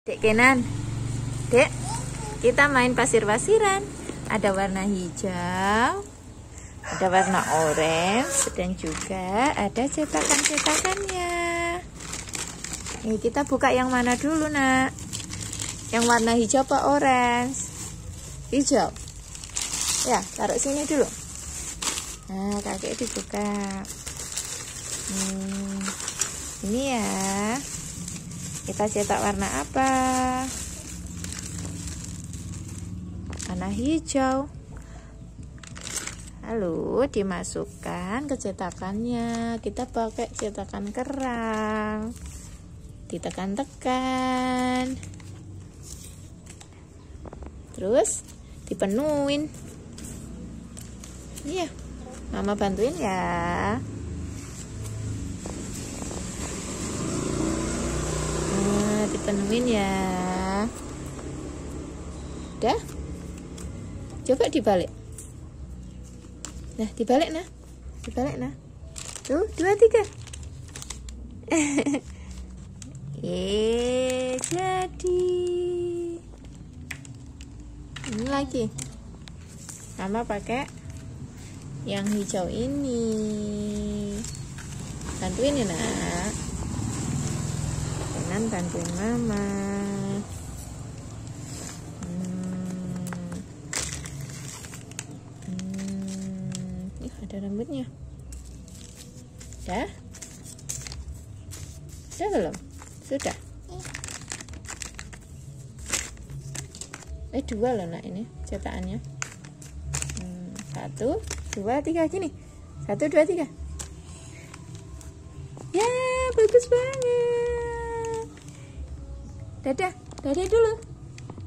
Dek Kenan, Dek, kita main pasir-pasiran. Ada warna hijau, ada warna orange, dan juga ada cetakan-cetakannya. Nih, kita buka yang mana dulu, nak? Yang warna hijau apa orange? Hijau. Ya, taruh sini dulu. Nah, kakek dibuka. Hmm, ini ya. Kita cetak warna apa? Warna hijau. Lalu dimasukkan ke cetakannya. Kita pakai cetakan kerang. Ditekan-tekan. Terus dipenuhin. Iya. Mama bantuin ya. Nah, dipenuhin ya. Udah? Coba dibalik. Nah, dibalik nah. Dibalik nah. Tuh, dua, tiga. Ye, jadi. Ini lagi. Mama pakai yang hijau ini. Bantuin ya, nak. Bantuin mama. Hmm. Hmm. Ih, ada rambutnya. Sudah? Sudah belum? Sudah. Eh dua loh nak ini cetakannya. Hmm, satu, dua, tiga gini. Satu, dua, tiga. Ya bagus banget. Dadah, dadah dulu.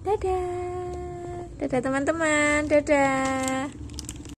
Dadah. Dadah teman-teman, dadah.